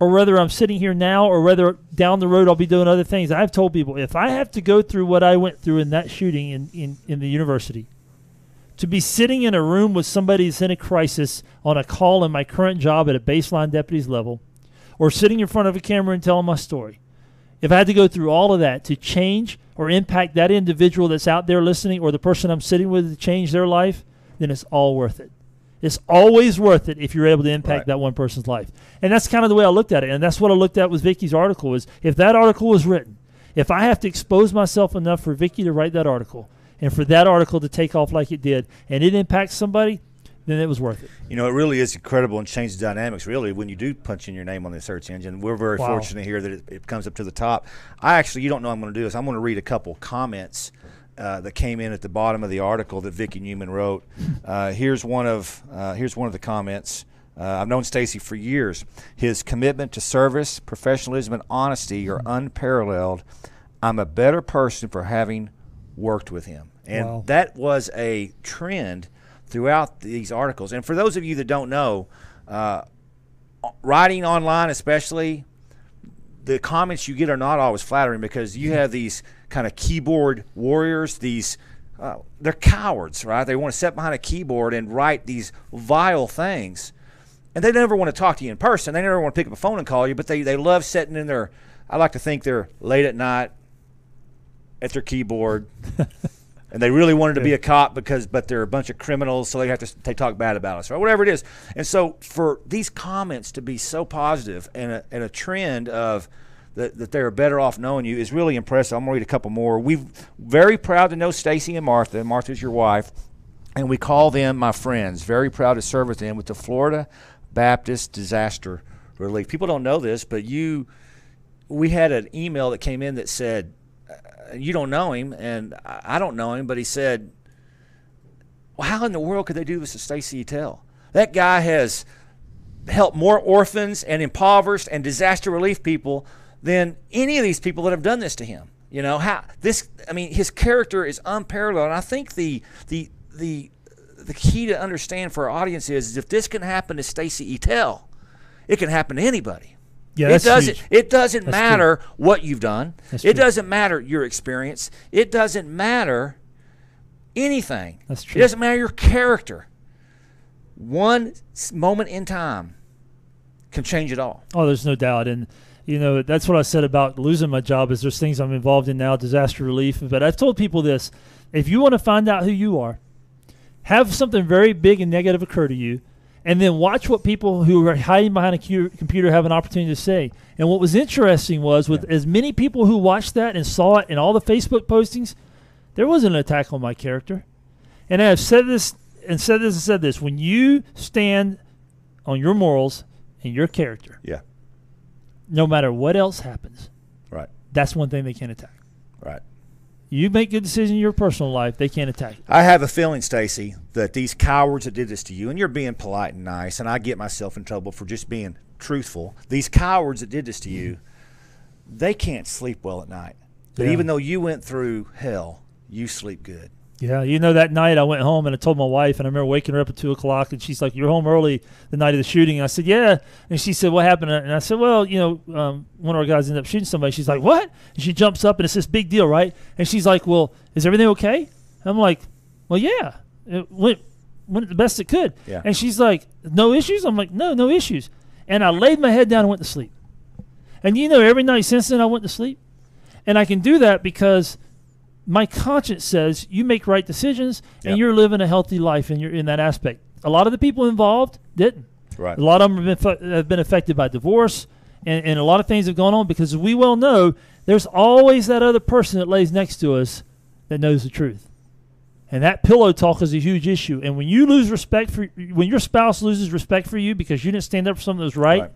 or whether I'm sitting here now or whether down the road I'll be doing other things. I've told people if I have to go through what I went through in that shooting in, in, in the university, to be sitting in a room with somebody that's in a crisis on a call in my current job at a baseline deputy's level, or sitting in front of a camera and telling my story, if I had to go through all of that to change or impact that individual that's out there listening or the person I'm sitting with to change their life, then it's all worth it. It's always worth it if you're able to impact Right. that one person's life. And that's kind of the way I looked at it. And that's what I looked at with Vicky's article is if that article was written, if I have to expose myself enough for Vicky to write that article and for that article to take off like it did and it impacts somebody, then it was worth it. You know, it really is incredible and changes dynamics, really, when you do punch in your name on the search engine. We're very Wow. fortunate here that it, it comes up to the top. I actually, you don't know what I'm going to do this. I'm going to read a couple comments uh, that came in at the bottom of the article that Vicki Newman wrote. Uh, here's one of uh, here's one of the comments. Uh, I've known Stacy for years. His commitment to service, professionalism, and honesty are unparalleled. I'm a better person for having worked with him. And Wow. that was a trend throughout these articles. And for those of you that don't know, uh, writing online, especially, the comments you get are not always flattering because you have these kind of keyboard warriors, these. Uh, they're cowards, right? They want to sit behind a keyboard and write these vile things, and they never want to talk to you in person. They never want to pick up a phone and call you, but they, they love sitting in their. I like to think they're late at night at their keyboard, and they really wanted to be a cop because, but they're a bunch of criminals, so they have to they talk bad about us or whatever it is. And so for these comments to be so positive and a, and a trend of that, that they're better off knowing you is really impressive. I'm gonna read a couple more. We're very proud to know Stacy and Martha. Martha's your wife, and we call them my friends. Very proud to serve with them with the Florida Baptist Disaster Relief. People don't know this, but you, we had an email that came in that said, uh, you don't know him, and I don't know him, but he said, well, how in the world could they do this to Stacy Ettel? That guy has helped more orphans and impoverished and disaster relief people than any of these people that have done this to him. You know how this? I mean, his character is unparalleled. And I think the the the the key to understand for our audience is, is if this can happen to Stacy Ettel, it can happen to anybody. Yeah, it doesn't. huge. It doesn't That's matter what you've done. That's it true. doesn't matter your experience. It doesn't matter anything. That's true. It doesn't matter your character. One moment in time can change it all. Oh, there's no doubt, and you know that's what I said about losing my job. Is there's things I'm involved in now, disaster relief. But I've told people this: if you want to find out who you are, have something very big and negative occur to you, and then watch what people who are hiding behind a cu- computer have an opportunity to say. And what was interesting was with as many people who watched that and saw it in all the Facebook postings, there wasn't an attack on my character. And I have said this and said this and said this: when you stand on your morals and your character Yeah. No matter what else happens, Right. that's one thing they can't attack. Right. You make good decisions in your personal life, they can't attack you. I have a feeling, Stacy, that these cowards that did this to you, and you're being polite and nice, and I get myself in trouble for just being truthful. These cowards that did this to you, they can't sleep well at night. But Yeah. even though you went through hell, you sleep good. Yeah, you know that night I went home and I told my wife, and I remember waking her up at two o'clock, and she's like, "You're home early the night of the shooting." And I said, "Yeah," and she said, "What happened?" And I said, "Well, you know, um, one of our guys ended up shooting somebody." She's like, "What?" And she jumps up, and it's this big deal, right? And she's like, "Well, is everything okay?" I'm like, "Well, yeah, it went went the best it could." Yeah. And she's like, "No issues." I'm like, "No, no issues." And I laid my head down and went to sleep. And you know, every night since then, I went to sleep, and I can do that because my conscience says you make right decisions Yep. and you're living a healthy life and you're in that aspect. A lot of the people involved didn't. Right. A lot of them have been, have been affected by divorce and, and a lot of things have gone on because we well know, there's always that other person that lays next to us that knows the truth. And that pillow talk is a huge issue. And when you lose respect for, when your spouse loses respect for you because you didn't stand up for something that was right, Right.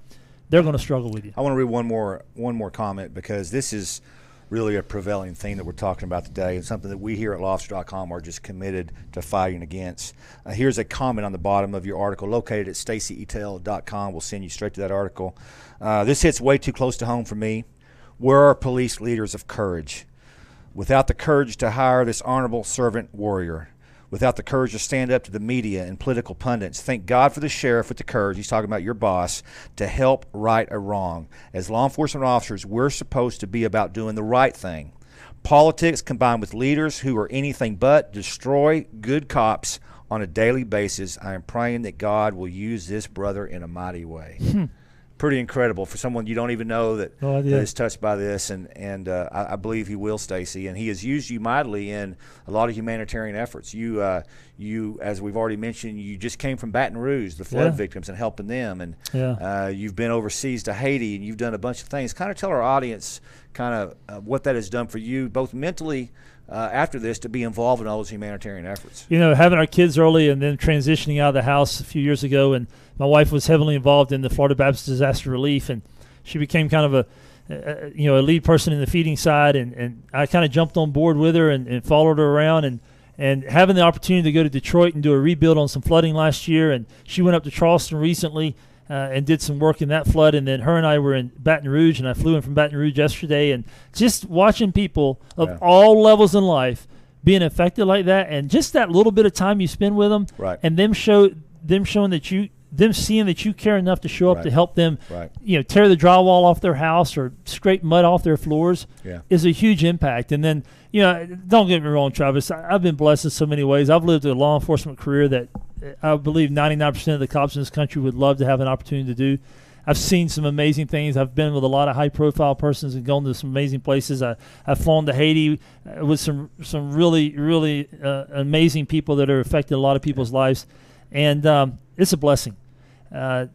they're going to struggle with you. I want to read one more one more comment because this is really a prevailing theme that we're talking about today and something that we here at lawofficer.com are just committed to fighting against. Uh, here's a comment on the bottom of your article located at stacyettel.com. We'll send you straight to that article. Uh, this hits way too close to home for me. Where are police leaders of courage? Without the courage to hire this honorable servant warrior, without the courage to stand up to the media and political pundits. Thank God for the sheriff with the courage, he's talking about your boss, to help right a wrong. As law enforcement officers, we're supposed to be about doing the right thing. Politics combined with leaders who are anything but destroy good cops on a daily basis. I am praying that God will use this brother in a mighty way. Hmm. Pretty incredible for someone you don't even know that, No that is touched by this, and and uh, I, I believe he will, Stacy, and he has used you mightily in a lot of humanitarian efforts. You, uh, you, as we've already mentioned, you just came from Baton Rouge, the flood Yeah. victims, and helping them, and Yeah. uh, you've been overseas to Haiti, and you've done a bunch of things. Kind of tell our audience, kind of uh, what that has done for you, both mentally uh, after this, to be involved in all those humanitarian efforts. you know, having our kids early and then transitioning out of the house a few years ago, and my wife was heavily involved in the Florida Baptist Disaster Relief, and she became kind of a, uh, you know, a lead person in the feeding side, and, and I kind of jumped on board with her and, and followed her around, and and having the opportunity to go to Detroit and do a rebuild on some flooding last year, and she went up to Charleston recently. Uh, and did some work in that flood, and then her and I were in Baton Rouge, and I flew in from Baton Rouge yesterday, and just watching people of Yeah. all levels in life being affected like that, and just that little bit of time you spend with them, Right. and them show them showing that you them seeing that you care enough to show up Right. to help them, Right. you know, tear the drywall off their house or scrape mud off their floors Yeah. is a huge impact. And then, you know, don't get me wrong, Travis. I, I've been blessed in so many ways. I've lived a law enforcement career that I believe 99% of the cops in this country would love to have an opportunity to do. I've seen some amazing things. I've been with a lot of high-profile persons and gone to some amazing places. I, I've flown to Haiti uh, with some some really really uh, amazing people that are affecting a lot of people's lives, and um, it's a blessing. Uh,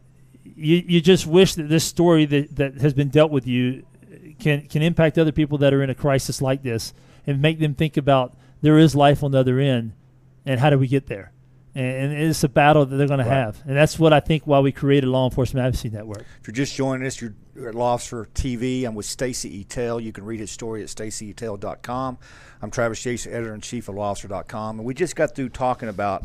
you you just wish that this story that, that has been dealt with you can can impact other people that are in a crisis like this and make them think about there is life on the other end and how do we get there and, and it's a battle that they're going Right. to have and that's what i think why we created law enforcement advocacy network If you're just joining us, you're you're at Law Officer TV. I'm with Stacy Ettel. You can read his story at stacyettel.com. I'm Travis Yates, editor in chief of lawofficer.com. And we just got through talking about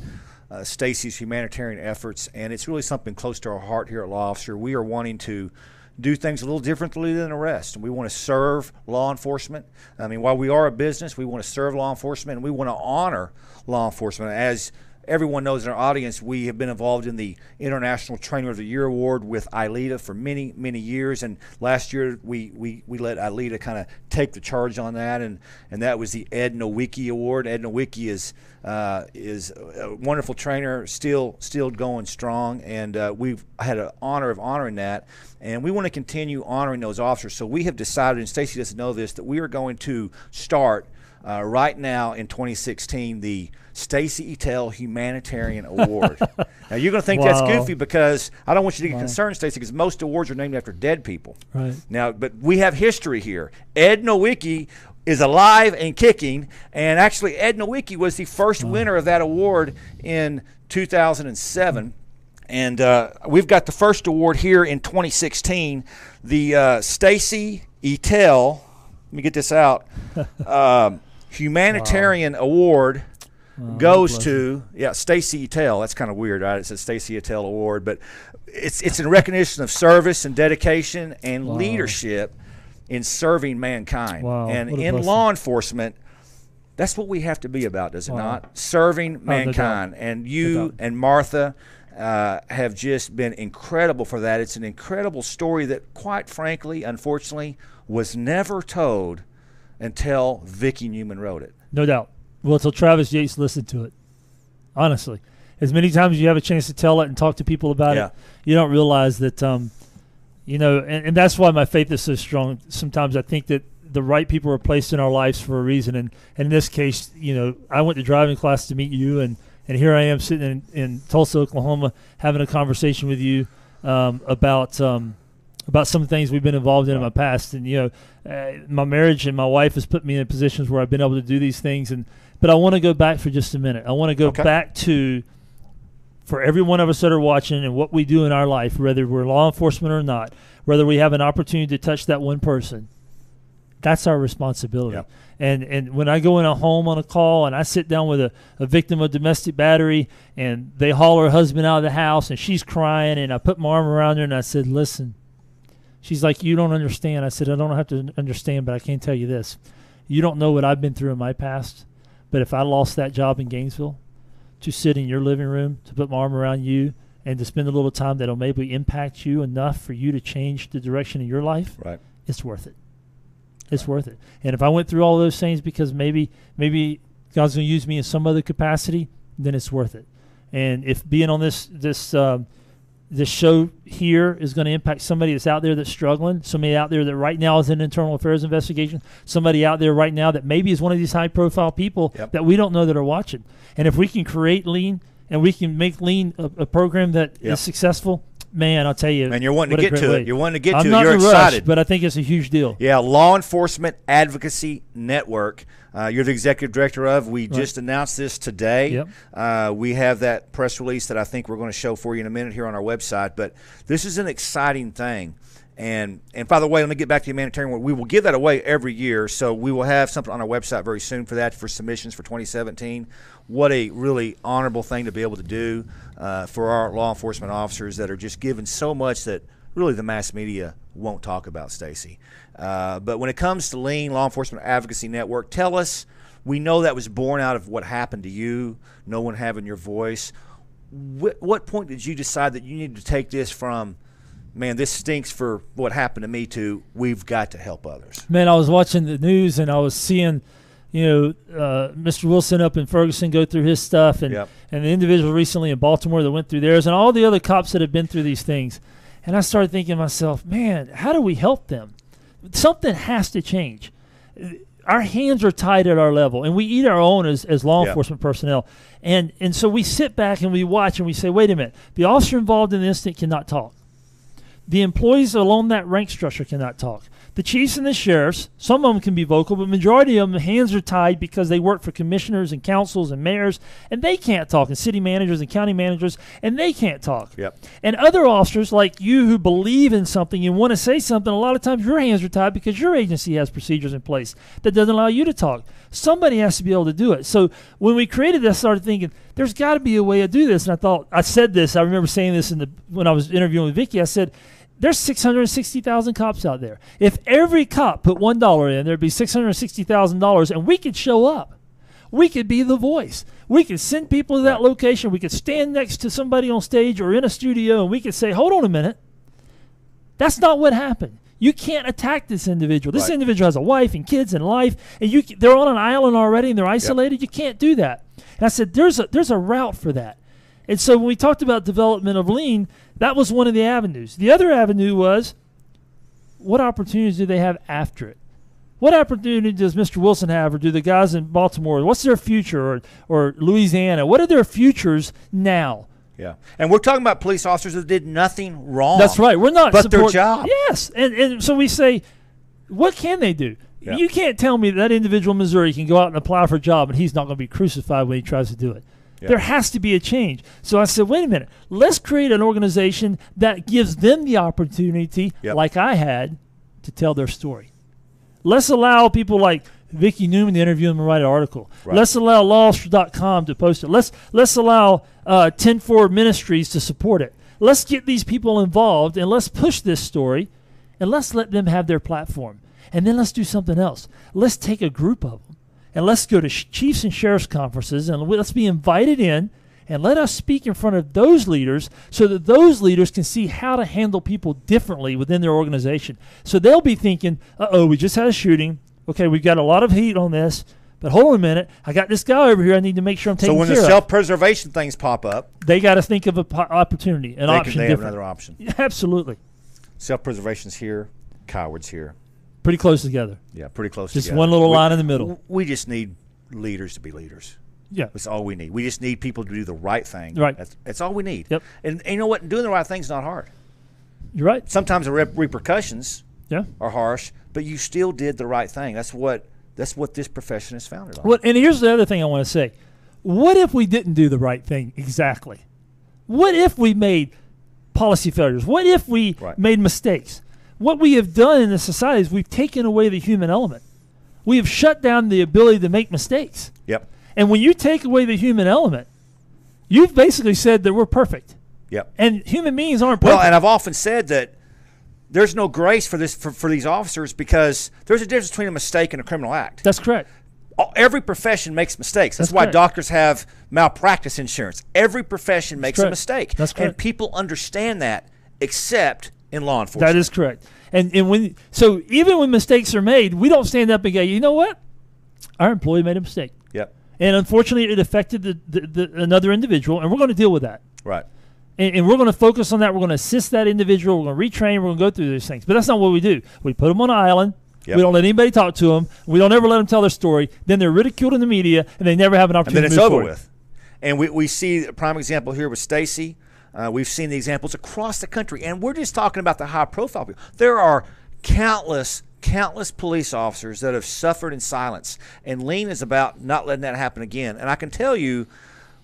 uh, Stacy's humanitarian efforts, and it's really something close to our heart here at Law Officer. We are wanting to do things a little differently than the rest. And we want to serve law enforcement. I mean, while we are a business, we want to serve law enforcement and we want to honor law enforcement as everyone knows in our audience, we have been involved in the International Trainer of the Year award with ILEETA for many, many years. And last year, we, we, we let ILEETA kind of take the charge on that, and, and that was the Ed Nowicki Award. Ed Nowicki is uh, is a wonderful trainer, still still going strong, and uh, we've had an honor of honoring that, and we want to continue honoring those officers. So we have decided, and Stacy doesn't know this, that we are going to start uh, right now in 2016 the Stacy Ettel Humanitarian Award. now you're going to think Wow. that's goofy because I don't want you to get Wow. concerned, Stacy, because most awards are named after dead people. Right. Now, but we have history here. Ed Nowicki is alive and kicking, and actually, Ed Nowicki was the first winner of that award in 2007. And uh, we've got the first award here in 2016, the uh, Stacy Ettel. Let me get this out. um, humanitarian award goes to yeah Stacy Ettel. That's kind of weird, right? It says Stacy Ettel Award, but it's it's in recognition of service and dedication and Wow. leadership in serving mankind. Wow, And in blessing. law enforcement, that's what we have to be about, does it Wow. not? Serving doubt. mankind. And you and Martha uh, have just been incredible for that. It's an incredible story that, quite frankly, unfortunately, was never told until Vicki Newman wrote it. No doubt. Well, until Travis Yates listened to it. Honestly, as many times as you have a chance to tell it and talk to people about Yeah. it, you don't realize that, um, you know, and, and that's why my faith is so strong. Sometimes I think that the right people are placed in our lives for a reason. And, and in this case, you know, I went to driving class to meet you, and, and here I am sitting in, in Tulsa, Oklahoma, having a conversation with you um, about. Um, about some of the things we've been involved in in my past, and you know, uh, my marriage and my wife has put me in positions where I've been able to do these things. And but I want to go back for just a minute. I want to go Okay. back to for every one of us that are watching and what we do in our life, whether we're law enforcement or not, whether we have an opportunity to touch that one person. That's our responsibility. Yep. And and when I go in a home on a call and I sit down with a, a victim of domestic battery and they haul her husband out of the house and she's crying and I put my arm around her and I said, Listen, She's like, You don't understand. I said, I don't have to understand, but I can tell you this. You don't know what I've been through in my past, but if I lost that job in Gainesville, to sit in your living room, to put my arm around you, and to spend a little time that'll maybe impact you enough for you to change the direction of your life, Right. it's worth it. It's worth it. And if I went through all those things because maybe maybe God's going to use me in some other capacity, then it's worth it. And if being on this this um, this show here is going to impact somebody that's out there that's struggling, somebody out there that right now is in internal affairs investigation, somebody out there right now that maybe is one of these high profile people Yep. that we don't know that are watching. And if we can create lean and we can make lean a, a program that is Yep. successful, man, I'll tell you. And you're wanting to get to way. it. You're wanting to get I'm to not it. You're a rush, excited. but I think it's a huge deal. Yeah, Law Enforcement Advocacy Network. Uh, you're the executive director of. We just announced this today. Yep. Uh, we have that press release that I think we're going to show for you in a minute here on our website. But this is an exciting thing. And and by the way, let me get back to the humanitarian. one. We will give that away every year, so we will have something on our website very soon for that for submissions for 2017. What a really honorable thing to be able to do uh, for our law enforcement officers that are just given so much that really the mass media won't talk about, Stacy. Uh, but when it comes to Lean Law Enforcement Advocacy Network, tell us. We know that was born out of what happened to you, no one having your voice. Wh- what point did you decide that you needed to take this from, man, this stinks for what happened to me, to we've got to help others? Man, I was watching the news and I was seeing, you know, uh, Mr. Wilson up in Ferguson go through his stuff, and Yep. and the individual recently in Baltimore that went through theirs, and all the other cops that have been through these things. And I started thinking to myself, man, how do we help them? Something has to change. Our hands are tied at our level, and we eat our own as, as law enforcement personnel. And and so we sit back and we watch and we say, wait a minute, the officer involved in the incident cannot talk. The employees along that rank structure cannot talk. The chiefs and the sheriffs, some of them can be vocal, but majority of them hands are tied because they work for commissioners and councils and mayors, and they can't talk, and city managers and county managers, and they can't talk. Yep. And other officers like you who believe in something and want to say something, a lot of times your hands are tied because your agency has procedures in place that doesn't allow you to talk. Somebody has to be able to do it. So when we created this, I started thinking, there's got to be a way to do this. And I thought, I said this, I remember saying this in the when I was interviewing with Vicky, I said, there's 660,000 cops out there. If every cop put $1 in, there'd be $660,000 and we could show up. We could be the voice. We could send people to that location. We could stand next to somebody on stage or in a studio and we could say, hold on a minute. That's not what happened. You can't attack this individual. This Right. individual has a wife and kids and life, and you they're on an island already and they're isolated. You can't do that. And I said, there's a there's a route for that. And so when we talked about development of lean, that was one of the avenues. The other avenue was what opportunities do they have after it? What opportunity does Mr. Wilson have, or do the guys in Baltimore? What's their future, or, or Louisiana? What are their futures now? Yeah. And we're talking about police officers that did nothing wrong. That's right. We're not. But their job. Yes, and and so we say, what can they do? Yeah. You can't tell me that individual in Missouri can go out and apply for a job and he's not going to be crucified when he tries to do it. There has to be a change. So I said, wait a minute. Let's create an organization that gives them the opportunity, Yep. like I had, to tell their story. Let's allow people like Vicki Newman to interview them and write an article. Right. Let's allow lawofficer.com to post it. Let's let's allow uh, 10 Forward Ministries to support it. Let's get these people involved and let's push this story and let's let them have their platform. And then let's do something else. Let's take a group of them and let's go to chiefs and sheriffs conferences and let's be invited in and let us speak in front of those leaders so that those leaders can see how to handle people differently within their organization. So they'll be thinking, uh oh, we just had a shooting. Okay, we've got a lot of heat on this, but hold on a minute. I got this guy over here I need to make sure I'm taking. So when the self-preservation things pop up, They got to think of an po- opportunity, an they, option can, they have different. another option. Absolutely. Self-preservation's here, cowards here. Pretty close together. Yeah, pretty close. Just together. one little We- line in the middle. We just need leaders to be leaders. Yeah. That's all we need. We just need people to do the right thing. Right. That's, that's all we need. Yep. And, and you know what? Doing the right thing is not hard. You're right. Sometimes the rep- repercussions Yeah. are harsh, but you still did the right thing. That's what that's what this profession is founded on. What, and here's the other thing I want to say. What if we didn't do the right thing exactly? What if we made policy failures? What if we Right. made mistakes? What we have done in the society is we've taken away the human element. We have shut down the ability to make mistakes. Yep. And when you take away the human element, you've basically said that we're perfect. Yep. And human beings aren't perfect. Well, and I've often said that there's no grace for this for, for these officers because there's a difference between a mistake and a criminal act. That's correct. Every profession makes mistakes. That's, That's why correct. doctors have malpractice insurance. Every profession makes a mistake. That's correct. And people understand that, except in law enforcement. That is correct. And and when so even when mistakes are made, we don't stand up and go, you know what? Our employee made a mistake. Yep. And unfortunately, it affected the, the, the another individual, and we're going to deal with that. Right. And, and we're going to focus on that. We're going to assist that individual. We're going to retrain. We're going to go through those things. But that's not what we do. We put them on an island. Yep. We don't let anybody talk to them. We don't ever let them tell their story. Then they're ridiculed in the media, and they never have an and opportunity. then it's to move over forward. with. And we, we see a prime example here with Stacy. Uh, we've seen the examples across the country, and we're just talking about the high profile people. There are countless, countless police officers that have suffered in silence, and Lean is about not letting that happen again. And I can tell you,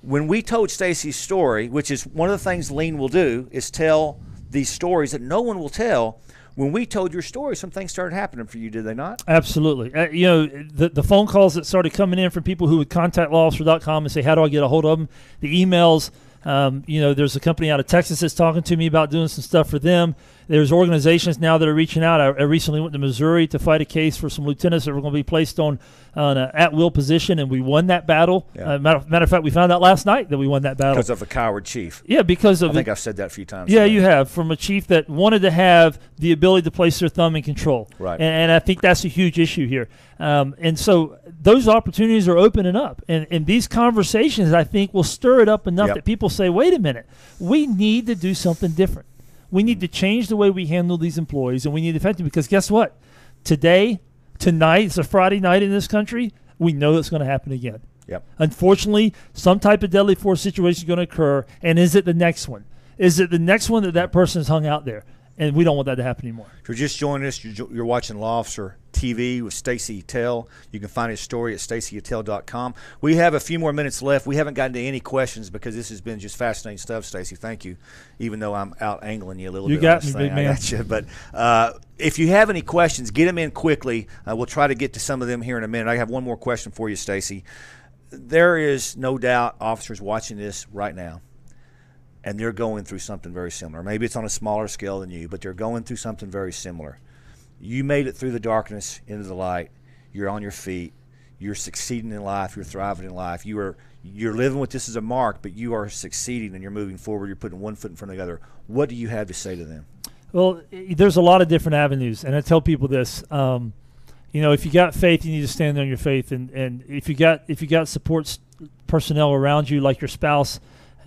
when we told Stacy's story, which is one of the things Lean will do, is tell these stories that no one will tell. When we told your story, some things started happening for you, did they not? Absolutely. Uh, you know, the, the phone calls that started coming in from people who would contact lawofficer.com and say, How do I get a hold of them? The emails. Um, you know, there's a company out of Texas that's talking to me about doing some stuff for them. There's organizations now that are reaching out. I, I recently went to Missouri to fight a case for some lieutenants that were going to be placed on, on an at will position, and we won that battle. Yeah. Uh, matter, matter of fact, we found out last night that we won that battle. Because of a coward chief. Yeah, because of I it- think I've said that a few times. yeah, today. you have from a chief that wanted to have the ability to place their thumb in control. Right. And, and I think that's a huge issue here. Um, and so those opportunities are opening up. And, and these conversations, I think, will stir it up enough Yep. that people say, wait a minute, we need to do something different. We need to change the way we handle these employees and we need to affect them because guess what? Today, tonight, it's a Friday night in this country. We know it's going to happen again. Yep. Unfortunately, some type of deadly force situation is going to occur, and is it the next one? Is it the next one that that person is hung out there? And we don't want that to happen anymore. If you're just joining us, you're, you're watching Law Officer TV with Stacy Ettel. You can find his story at stacyettel.com. We have a few more minutes left. We haven't gotten to any questions because this has been just fascinating stuff, Stacy. Thank you. Even though I'm out angling you a little You bit. got me, thing. big man. you. But uh, if you have any questions, get them in quickly. Uh, we'll try to get to some of them here in a minute. I have one more question for you, Stacy. There is no doubt officers watching this right now and they're going through something very similar. Maybe it's on a smaller scale than you, but they're going through something very similar. You made it through the darkness into the light. You're on your feet. you're succeeding in life, you're thriving in life, you are you're living with this as a mark, but you are succeeding and you're moving forward. You're putting one foot in front of the other. What do you have to say to them? Well, there's a lot of different avenues, and I tell people this. Um, you know, if you got faith, you need to stand on your faith, and, and if you got if you got support personnel around you, like your spouse,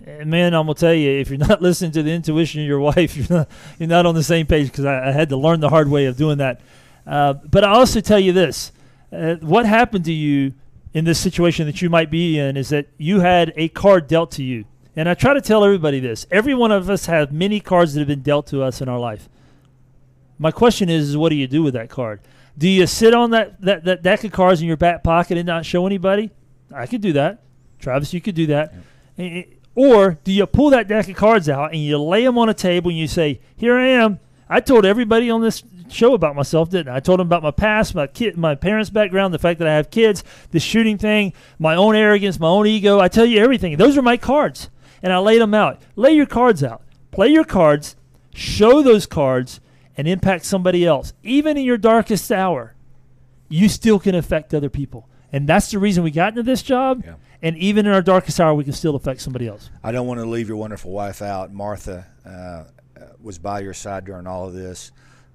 eh, man, I'm gonna tell you, if you're not listening to the intuition of your wife, you're not you're not on the same page because I, I, had to learn the hard way of doing that. Uh, but I also tell you this: uh, what happened to you in this situation that you might be in is that you had a card dealt to you. And I try to tell everybody this every one of us have many cards that have been dealt to us in our life. My question is, is what do you do with that card? Do you sit on that, that, that deck of cards in your back pocket and not show anybody? I could do that. Travis, you could do that. Or do you pull that deck of cards out and you lay them on a table and you say, Here I am. I told everybody on this show about myself, didn't I? I told them about my past, my kid, my parents' background, the fact that I have kids, the shooting thing, my own arrogance, my own ego. I tell you everything. Those are my cards, and I laid them out. Lay your cards out. Play your cards. Show those cards and impact somebody else. Even in your darkest hour, you still can affect other people, and that's the reason we got into this job. Yeah. And even in our darkest hour, we can still affect somebody else. I don't want to leave your wonderful wife out, Martha. Uh, was by your side during all of this.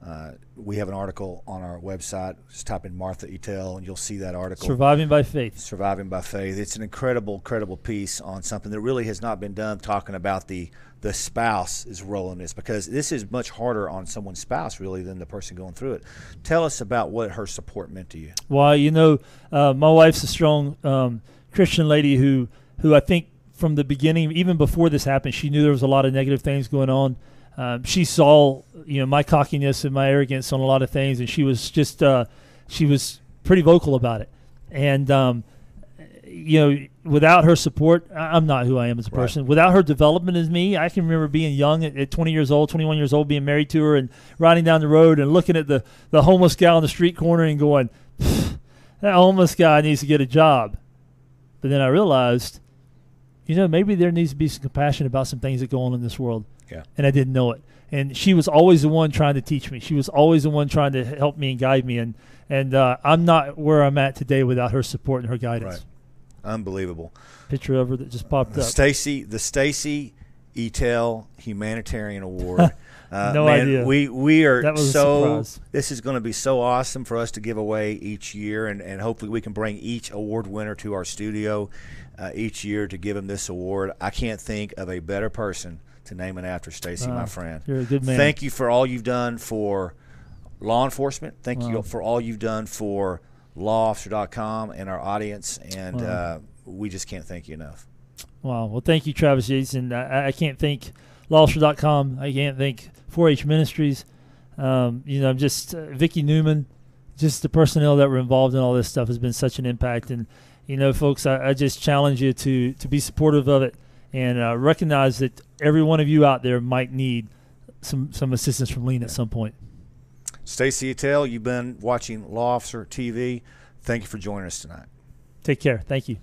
Uh, we have an article on our website. Just type in Martha Ettel, and you'll see that article. Surviving by Faith. Surviving by Faith. It's an incredible, incredible piece on something that really has not been done. Talking about the the spouse's role in this, because this is much harder on someone's spouse really than the person going through it. Tell us about what her support meant to you. Well, you know, uh, my wife's a strong um, Christian lady who who I think from the beginning, even before this happened, she knew there was a lot of negative things going on um, she saw you know my cockiness and my arrogance on a lot of things, and she was just uh, she was pretty vocal about it. And um, you know, without her support, I'm not who I am as a person. Right. Without her development as me, I can remember being young at, at, 20 years old, 21 years old, being married to her, and riding down the road and looking at the the homeless guy on the street corner and going, "That homeless guy needs to get a job." But then I realized, you know, maybe there needs to be some compassion about some things that go on in this world. Yeah. And I didn't know it. And she was always the one trying to teach me. She was always the one trying to help me and guide me. And and uh, I'm not where I'm at today without her support and her guidance. Right. Unbelievable. Picture of her that just popped the up. Stacy, the Stacy Ettel Humanitarian Award. Uh, no man, idea. We we are so. This is going to be so awesome for us to give away each year, and, and hopefully we can bring each award winner to our studio uh, each year to give them this award. I can't think of a better person to name it after Stacy, my friend. You're a good man. Thank you for all you've done for law enforcement. Thank wow. you for all you've done for lawofficer.com and our audience. And wow. uh, we just can't thank you enough. Wow. Well, thank you, Travis Yates. And I, I can't thank lawofficer.com. I can't thank 4-H Ministries. Um, you know, just uh, Vicki Newman, just the personnel that were involved in all this stuff has been such an impact. And, you know, folks, I, I just challenge you to, to be supportive of it and uh, recognize that every one of you out there might need some some assistance from Lean at some point. Stacy Ettel, you've been watching Law Officer TV. Thank you for joining us tonight. Take care. Thank you.